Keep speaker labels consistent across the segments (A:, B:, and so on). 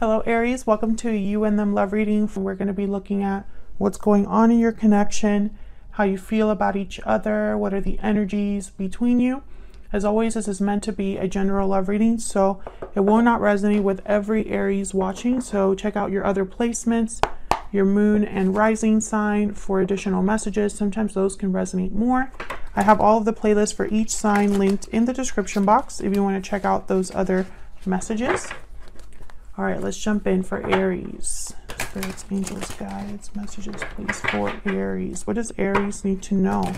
A: Hello, Aries. Welcome to You and Them Love Reading. We're going to be looking at what's going on in your connection, how you feel about each other, what are the energies between you. As always, this is meant to be a general love reading, so it will not resonate with every Aries watching. So check out your other placements, your moon and rising sign for additional messages. Sometimes those can resonate more. I have all of the playlists for each sign linked in the description box if you want to check out those other messages. All right, let's jump in for Aries. Spirits, angels, guides, messages, please, for Aries. What does Aries need to know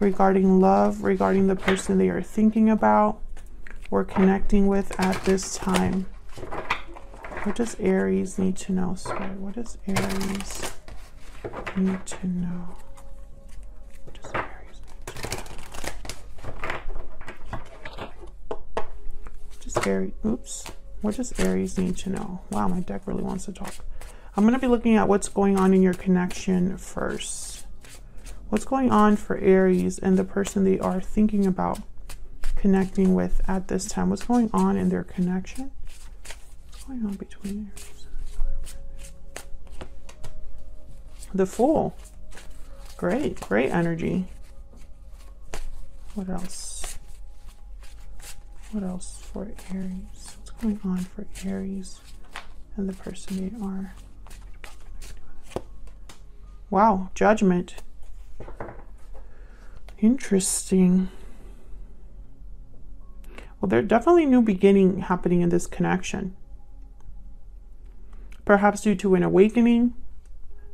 A: regarding love, regarding the person they are thinking about or connecting with at this time? What does Aries need to know, Spirit? What does Aries need to know? Aries, oops. What does Aries need to know? Wow, my deck really wants to talk. I'm going to be looking at what's going on in your connection first. What's going on for Aries and the person they are thinking about connecting with at this time? What's going on in their connection? What's going on between Aries The Fool. Great, great energy. What else? What else for Aries? Going on for Aries and the person they are? Wow, judgment. Interesting. Well, there's definitely new beginning happening in this connection perhaps due to an awakening.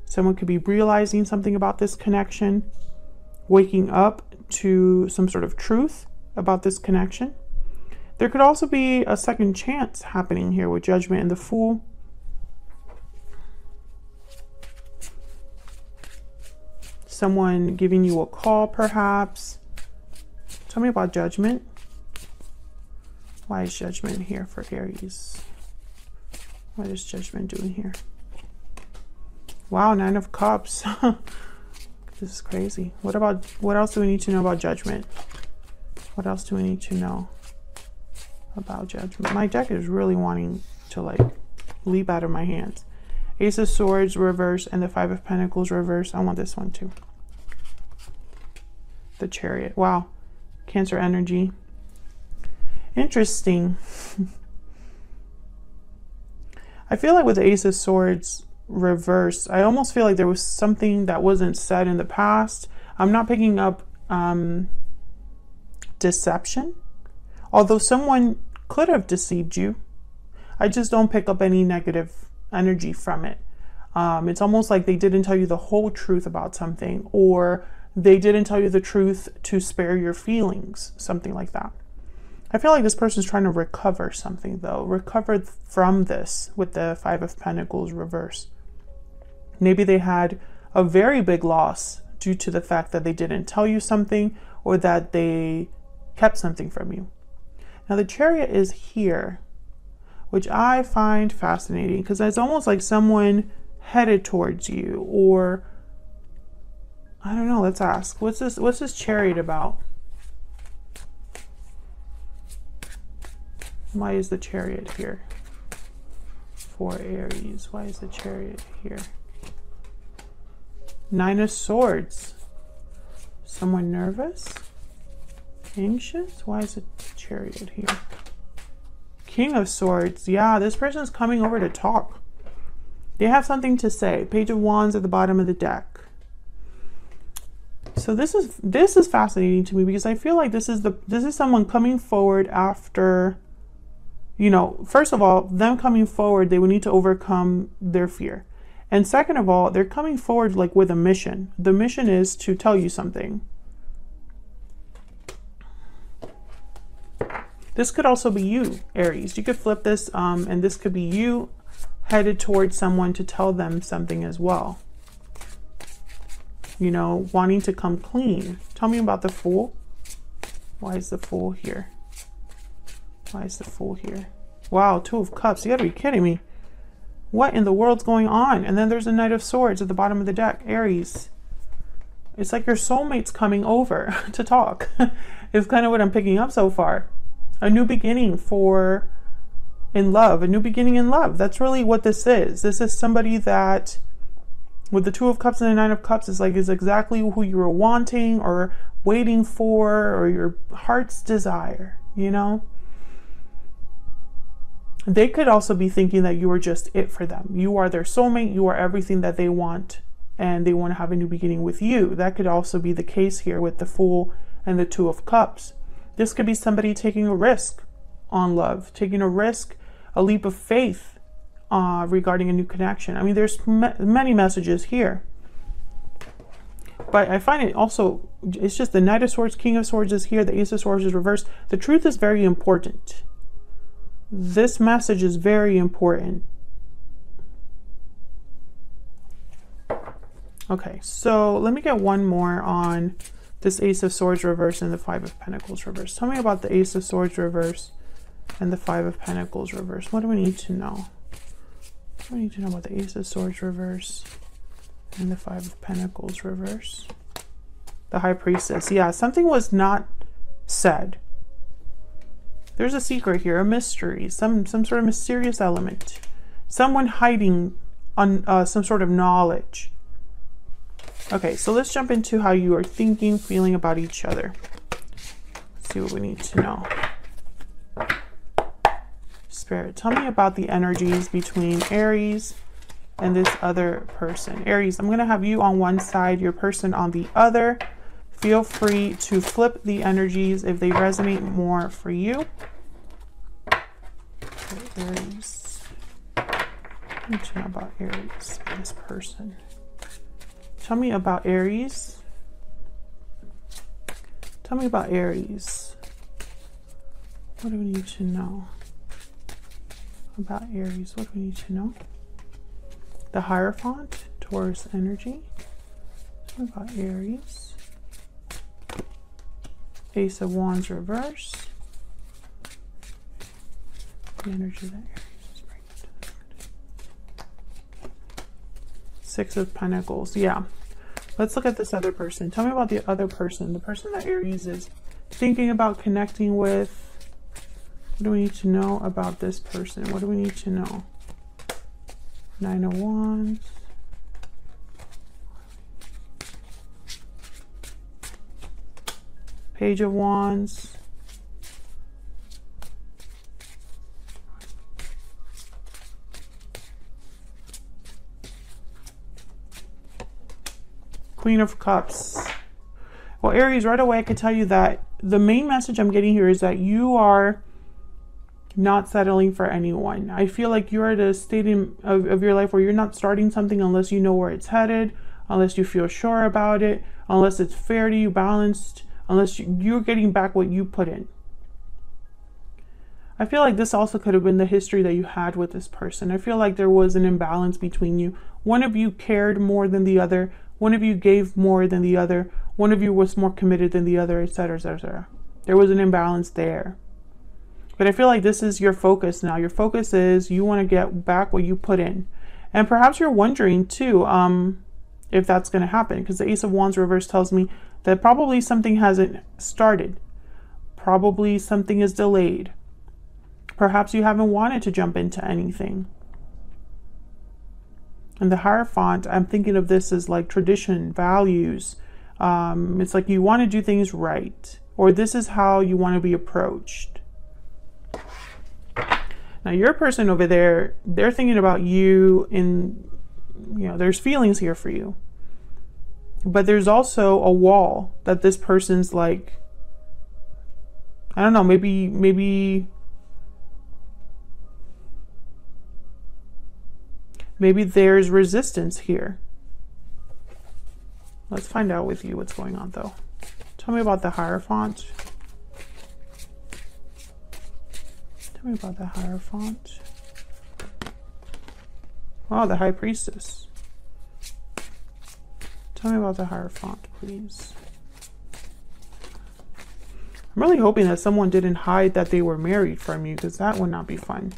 A: Someone could be realizing something about this connection, waking up to some sort of truth about this connection. There could also be a second chance happening here with Judgment and the Fool. Someone giving you a call, perhaps. Tell me about Judgment. Why is Judgment here for Aries? What is Judgment doing here? Wow, Nine of Cups. this is crazy. What about, what else do we need to know about Judgment? What else do we need to know about Judgment? My deck is really wanting to like leap out of my hands. Ace of Swords reverse and the Five of Pentacles reverse. I want this one too. The Chariot. Wow. Cancer energy. Interesting. I feel like with the Ace of Swords reverse, I almost feel like there was something that wasn't said in the past. I'm not picking up um, deception, although someone could have deceived you. I just don't pick up any negative energy from it. Um, it's almost like they didn't tell you the whole truth about something, or they didn't tell you the truth to spare your feelings, something like that. I feel like this person's trying to recover something though, recover from this with the Five of Pentacles reverse. Maybe they had a very big loss due to the fact that they didn't tell you something or that they kept something from you. Now the chariot is here, which I find fascinating because it's almost like someone headed towards you or I don't know, let's ask. What's this what's this chariot about? Why is the chariot here? For Aries. Why is the chariot here? Nine of Swords. Someone nervous? Anxious? Why is the chariot here? King of Swords. Yeah, this person is coming over to talk. They have something to say. Page of Wands at the bottom of the deck. So this is this is fascinating to me because I feel like this is the this is someone coming forward after you know, first of all, them coming forward, they would need to overcome their fear. And second of all, they're coming forward like with a mission. The mission is to tell you something. This could also be you, Aries. You could flip this, um, and this could be you headed towards someone to tell them something as well. You know, wanting to come clean. Tell me about the Fool. Why is the Fool here? Why is the Fool here? Wow, Two of Cups. You gotta be kidding me. What in the world's going on? And then there's a Knight of Swords at the bottom of the deck. Aries. It's like your soulmate's coming over to talk. it's kind of what I'm picking up so far. A new beginning for in love, a new beginning in love. That's really what this is. This is somebody that, with the Two of Cups and the Nine of Cups, is like is exactly who you were wanting or waiting for or your heart's desire, you know? They could also be thinking that you are just it for them. You are their soulmate, you are everything that they want, and they want to have a new beginning with you. That could also be the case here with the Fool and the Two of Cups. This could be somebody taking a risk on love, taking a risk, a leap of faith uh, regarding a new connection. I mean, there's many messages here. But I find it also, it's just the Knight of Swords, King of Swords is here, the Ace of Swords is reversed. The truth is very important. This message is very important. Okay, so let me get one more on this Ace of Swords reverse and the Five of Pentacles reverse. Tell me about the Ace of Swords reverse and the Five of Pentacles reverse. What do we need to know? What do we need to know about the Ace of Swords reverse and the Five of Pentacles reverse? The High Priestess. Yeah, something was not said. There's a secret here, a mystery, some, some sort of mysterious element. Someone hiding on uh, some sort of knowledge. Okay, so let's jump into how you are thinking, feeling about each other. Let's see what we need to know. Spirit, tell me about the energies between Aries and this other person. Aries, I'm going to have you on one side, your person on the other. Feel free to flip the energies if they resonate more for you. Okay, Aries. About Aries, this person. Tell me about Aries. Tell me about Aries. What do we need to know? about Aries. What do we need to know? The Hierophant, Taurus energy. What about Aries? Ace of Wands reverse. The energy that Aries is bringing Six of Pentacles. Yeah. Let's look at this other person. Tell me about the other person. The person that Aries is thinking about connecting with what do we need to know about this person? What do we need to know? Nine of Wands. Page of Wands. Queen of Cups. Well, Aries, right away I can tell you that the main message I'm getting here is that you are not settling for anyone. I feel like you're at a state in, of, of your life where you're not starting something unless you know where it's headed, unless you feel sure about it, unless it's fair to you, balanced, unless you, you're getting back what you put in. I feel like this also could have been the history that you had with this person. I feel like there was an imbalance between you. One of you cared more than the other. One of you gave more than the other. One of you was more committed than the other, etc., etc.. There was an imbalance there. But I feel like this is your focus now. Your focus is you want to get back what you put in. And perhaps you're wondering too um, if that's going to happen because the Ace of Wands reverse tells me that probably something hasn't started. Probably something is delayed. Perhaps you haven't wanted to jump into anything. And the Hierophant, I'm thinking of this as like tradition, values. Um, it's like you want to do things right, or this is how you want to be approached. Now your person over there, they're thinking about you and you know, there's feelings here for you. But there's also a wall that this person's like I don't know, maybe maybe maybe there's resistance here. Let's find out with you what's going on though. Tell me about the Hierophant. Tell me about the Hierophant. Oh, the High Priestess. Tell me about the Hierophant, please. I'm really hoping that someone didn't hide that they were married from you because that would not be fun.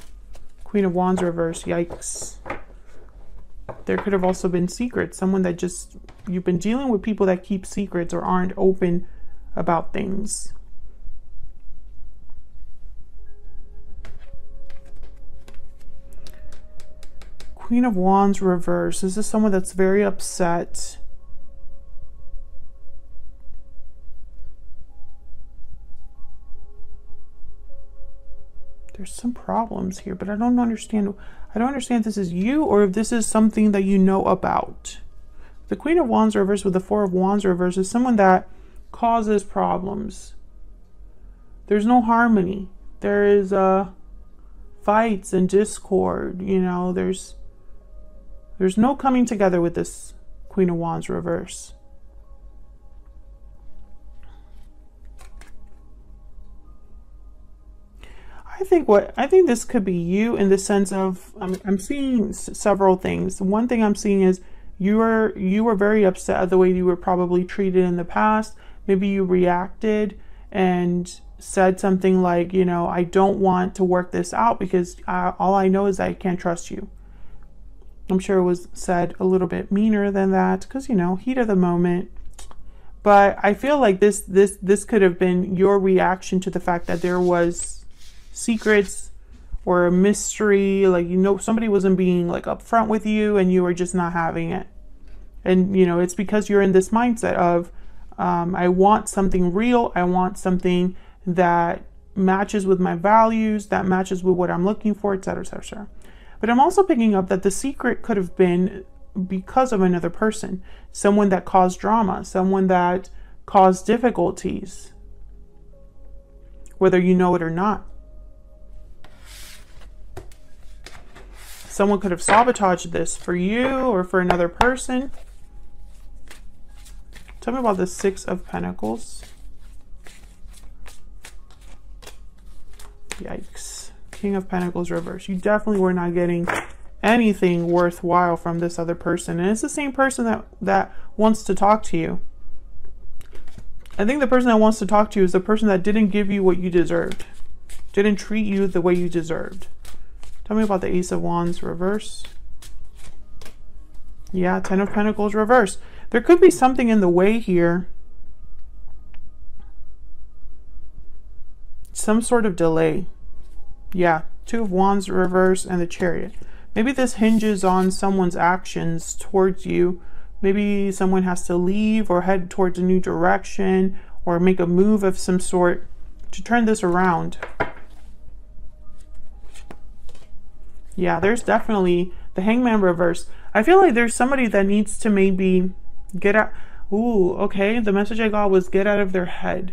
A: Queen of Wands reverse, yikes there could have also been secrets. Someone that just, you've been dealing with people that keep secrets or aren't open about things. Queen of Wands reverse. This is someone that's very upset There's some problems here, but I don't understand. I don't understand if this is you or if this is something that you know about. The Queen of Wands reverse with the Four of Wands reverse is someone that causes problems. There's no harmony. There is uh, fights and discord. You know, there's there's no coming together with this Queen of Wands reverse. I think what I think this could be you in the sense of I'm, I'm seeing several things. One thing I'm seeing is you were you were very upset at the way you were probably treated in the past. Maybe you reacted and said something like, you know, I don't want to work this out because uh, all I know is I can't trust you. I'm sure it was said a little bit meaner than that because you know heat of the moment. But I feel like this this this could have been your reaction to the fact that there was secrets or a mystery, like you know somebody wasn't being like upfront with you and you were just not having it. And you know it's because you're in this mindset of um, I want something real. I want something that matches with my values, that matches with what I'm looking for, etc., etc. etc. But I'm also picking up that the secret could have been because of another person, someone that caused drama, someone that caused difficulties, whether you know it or not. Someone could have sabotaged this for you or for another person. Tell me about the Six of Pentacles. Yikes. King of Pentacles reverse. You definitely were not getting anything worthwhile from this other person. And it's the same person that, that wants to talk to you. I think the person that wants to talk to you is the person that didn't give you what you deserved. Didn't treat you the way you deserved. Tell me about the Ace of Wands reverse. Yeah, Ten of Pentacles reverse. There could be something in the way here. Some sort of delay. Yeah, Two of Wands reverse and the Chariot. Maybe this hinges on someone's actions towards you. Maybe someone has to leave or head towards a new direction or make a move of some sort to turn this around. Yeah, there's definitely the Hangman reverse. I feel like there's somebody that needs to maybe get out. Ooh, okay. The message I got was get out of their head.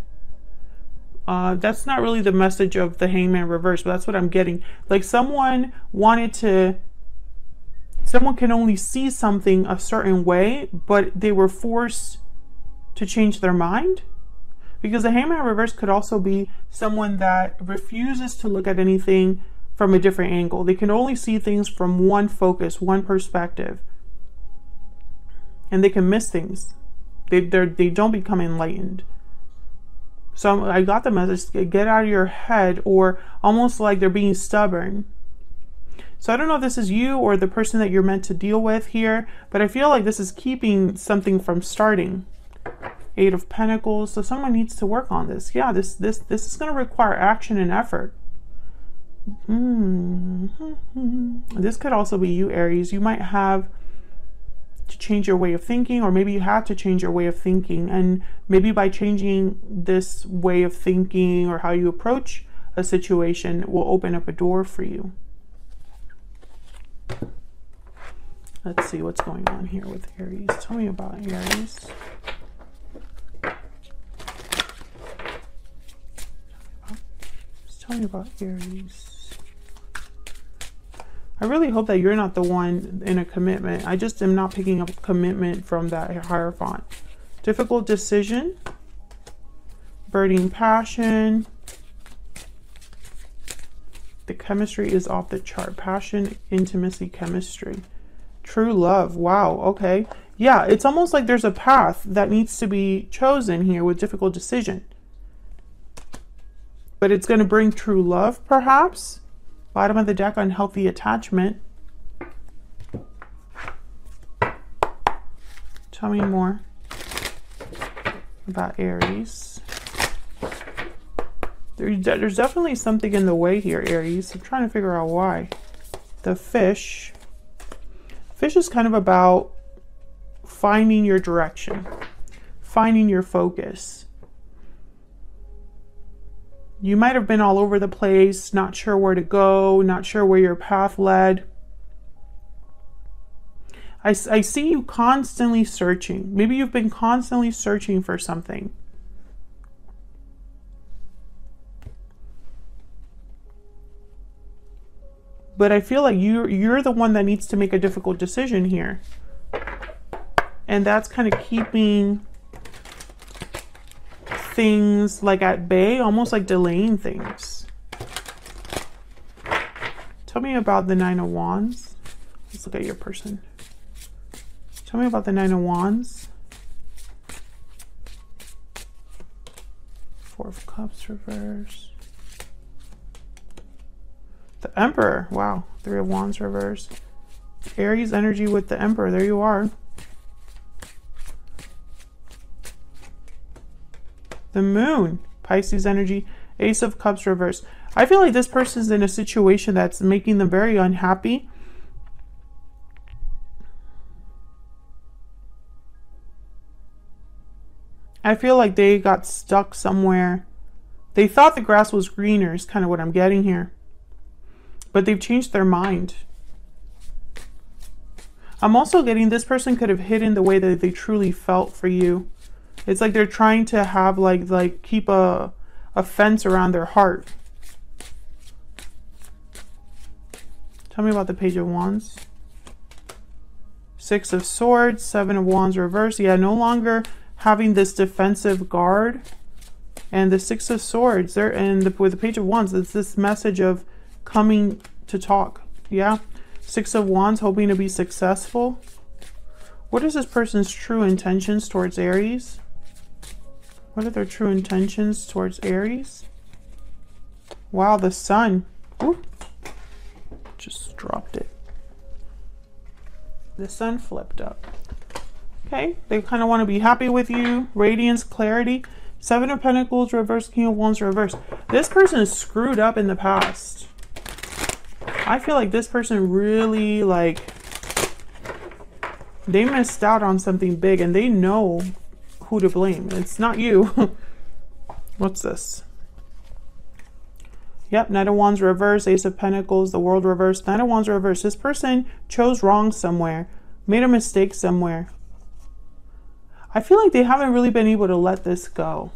A: Uh, that's not really the message of the hangman reverse, but that's what I'm getting. Like someone wanted to, someone can only see something a certain way, but they were forced to change their mind. Because the hangman reverse could also be someone that refuses to look at anything from a different angle. They can only see things from one focus, one perspective. And they can miss things. They, they don't become enlightened. So I got the message, get out of your head, or almost like they're being stubborn. So I don't know if this is you or the person that you're meant to deal with here, but I feel like this is keeping something from starting. Eight of Pentacles. So someone needs to work on this. Yeah, this this this is going to require action and effort. Mm -hmm. This could also be you, Aries. You might have to change your way of thinking, or maybe you have to change your way of thinking. And maybe by changing this way of thinking or how you approach a situation will open up a door for you. Let's see what's going on here with Aries. Tell me about Aries. tell me about Aries. I really hope that you're not the one in a commitment. I just am not picking up commitment from that Hierophant. Difficult decision. Burning passion. The chemistry is off the chart. Passion, intimacy, chemistry. True love. Wow. Okay. Yeah, it's almost like there's a path that needs to be chosen here with difficult decision. But it's going to bring true love, perhaps. Bottom of the deck, unhealthy attachment. Tell me more about Aries. there's definitely something in the way here, Aries. I'm trying to figure out why. The fish. Fish is kind of about finding your direction, finding your focus. You might have been all over the place, not sure where to go, not sure where your path led. I, I see you constantly searching. Maybe you've been constantly searching for something. But I feel like you're, you're the one that needs to make a difficult decision here. And that's kind of keeping things like at bay, almost like delaying things. Tell me about the Nine of Wands. Let's look at your person. Tell me about the Nine of Wands. Four of Cups reverse. The Emperor. Wow. Three of Wands reverse. Aries energy with the Emperor. There you are. The Moon. Pisces energy. Ace of Cups reverse. I feel like this person's in a situation that's making them very unhappy. I feel like they got stuck somewhere. They thought the grass was greener, is kind of what I'm getting here. But they've changed their mind. I'm also getting this person could have hidden the way that they truly felt for you. It's like they're trying to have like like keep a a fence around their heart. Tell me about the Page of Wands. Six of Swords, Seven of Wands reverse. Yeah, no longer having this defensive guard and the six of swords there and the, with the page of wands it's this message of coming to talk yeah six of wands hoping to be successful what is this person's true intentions towards aries what are their true intentions towards aries wow the sun Ooh. just dropped it the sun flipped up Okay, they kind of want to be happy with you. Radiance, clarity. Seven of Pentacles, reverse, King of Wands, reverse. This person is screwed up in the past. I feel like this person really, like, they missed out on something big and they know who to blame. It's not you. What's this? Yep, Knight of Wands reverse, Ace of Pentacles, the World reverse, Knight of Wands reverse. This person chose wrong somewhere, made a mistake somewhere. I feel like they haven't really been able to let this go.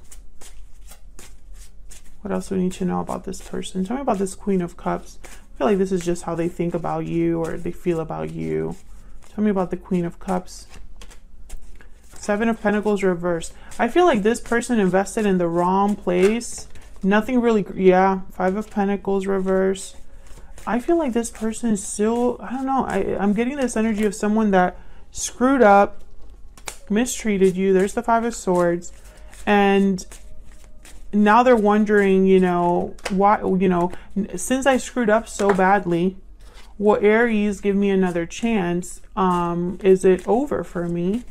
A: What else do we need to know about this person? Tell me about this Queen of Cups. I feel like this is just how they think about you or they feel about you. Tell me about the Queen of Cups. Seven of Pentacles reversed. I feel like this person invested in the wrong place. Nothing really, yeah. Five of Pentacles reverse. I feel like this person is still, I don't know. I, I'm getting this energy of someone that screwed up, mistreated you. There's the Five of Swords. And now they're wondering, you know, why, you know, since I screwed up so badly, will Aries give me another chance? Um, is it over for me?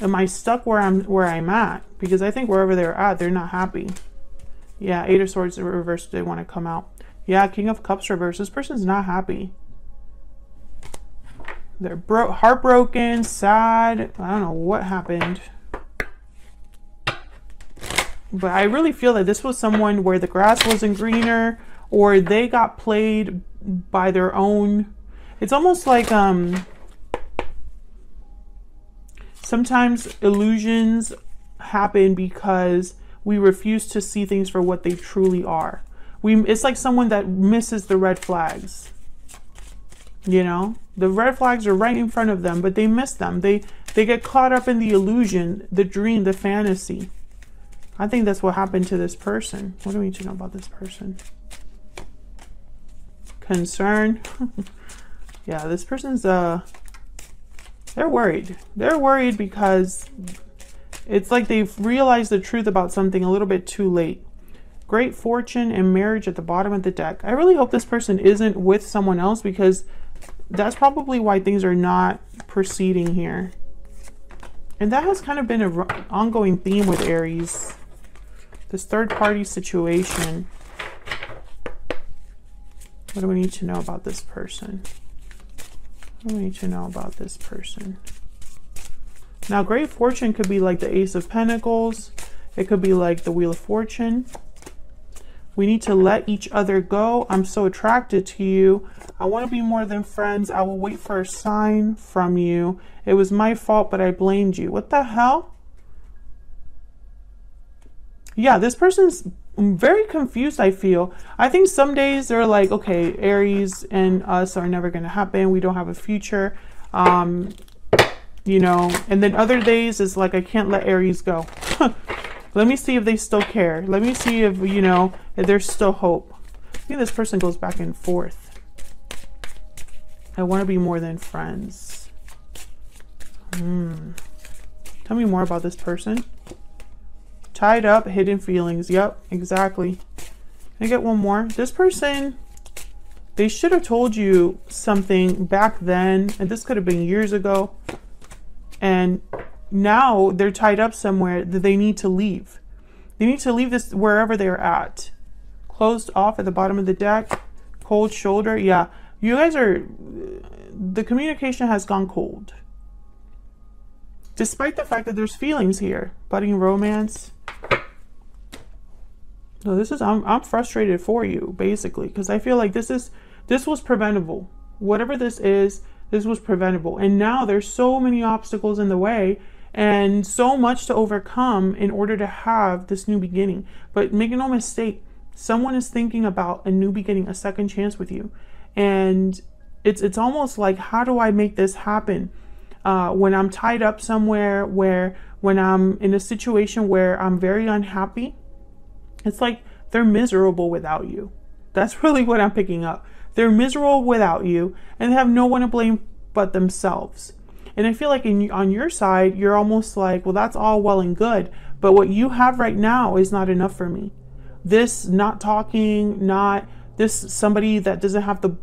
A: Am I stuck where I'm where I'm at? Because I think wherever they're at, they're not happy. Yeah, Eight of Swords reversed. They want to come out. Yeah, King of Cups reversed. This person's not happy. They're bro heartbroken, sad. I don't know what happened. But I really feel that this was someone where the grass wasn't greener or they got played by their own. It's almost like um sometimes illusions happen because we refuse to see things for what they truly are. We it's like someone that misses the red flags. You know? The red flags are right in front of them, but they miss them. They they get caught up in the illusion, the dream, the fantasy. I think that's what happened to this person. What do we need to know about this person? Concern. yeah, this person's uh they're worried. They're worried because it's like they've realized the truth about something a little bit too late. Great fortune and marriage at the bottom of the deck. I really hope this person isn't with someone else because that's probably why things are not proceeding here. And that has kind of been an ongoing theme with Aries. This third party situation. What do we need to know about this person? We need to know about this person? Now, Great Fortune could be like the Ace of Pentacles. It could be like the Wheel of Fortune. We need to let each other go. I'm so attracted to you. I want to be more than friends. I will wait for a sign from you. It was my fault, but I blamed you. What the hell? Yeah, this person's very confused, I feel. I think some days they're like, okay, Aries and us are never going to happen. We don't have a future. Um, you know, and then other days is like, I can't let Aries go. Let me see if they still care. Let me see if, you know, if there's still hope. I think this person goes back and forth. I want to be more than friends. Hmm. Tell me more about this person. Tied up, hidden feelings. Yep, exactly. I get one more? This person, they should have told you something back then, and this could have been years ago. And now they're tied up somewhere that they need to leave. They need to leave this wherever they're at. Closed off at the bottom of the deck. Cold shoulder. Yeah. You guys are... The communication has gone cold. Despite the fact that there's feelings here. Budding romance. No, this is... I'm, I'm frustrated for you, basically. Because I feel like this is... This was preventable. Whatever this is, this was preventable. And now there's so many obstacles in the way and so much to overcome in order to have this new beginning. But make no mistake, someone is thinking about a new beginning, a second chance with you. And it's it's almost like how do I make this happen? Uh, when I'm tied up somewhere where when I'm in a situation where I'm very unhappy, it's like they're miserable without you. That's really what I'm picking up. They're miserable without you and they have no one to blame but themselves. And I feel like in, on your side, you're almost like, well, that's all well and good, but what you have right now is not enough for me. This not talking, not this somebody that doesn't have the,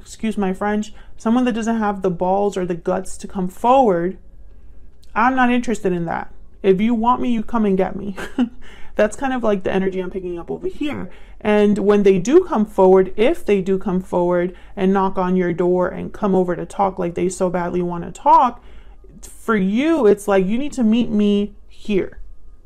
A: excuse my French, someone that doesn't have the balls or the guts to come forward. I'm not interested in that. If you want me, you come and get me. That's kind of like the energy I'm picking up over here. And when they do come forward, if they do come forward and knock on your door and come over to talk like they so badly want to talk, for you, it's like you need to meet me here.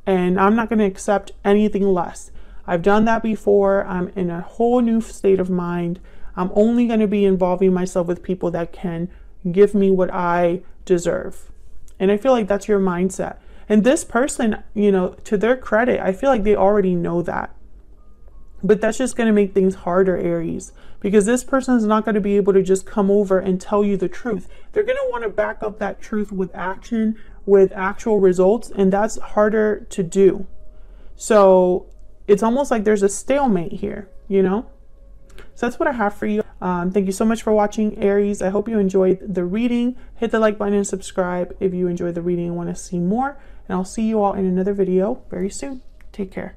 A: And I'm not going to accept anything less. I've done that before. I'm in a whole new state of mind. I'm only going to be involving myself with people that can give me what I deserve. And I feel like that's your mindset. And this person, you know, to their credit, I feel like they already know that. But that's just going to make things harder, Aries, because this person is not going to be able to just come over and tell you the truth. They're going to want to back up that truth with action, with actual results, and that's harder to do. So it's almost like there's a stalemate here, you know? So that's what I have for you. Um, thank you so much for watching, Aries. I hope you enjoyed the reading. Hit the like button and subscribe if you enjoyed the reading and want to see more. And I'll see you all in another video very soon. Take care.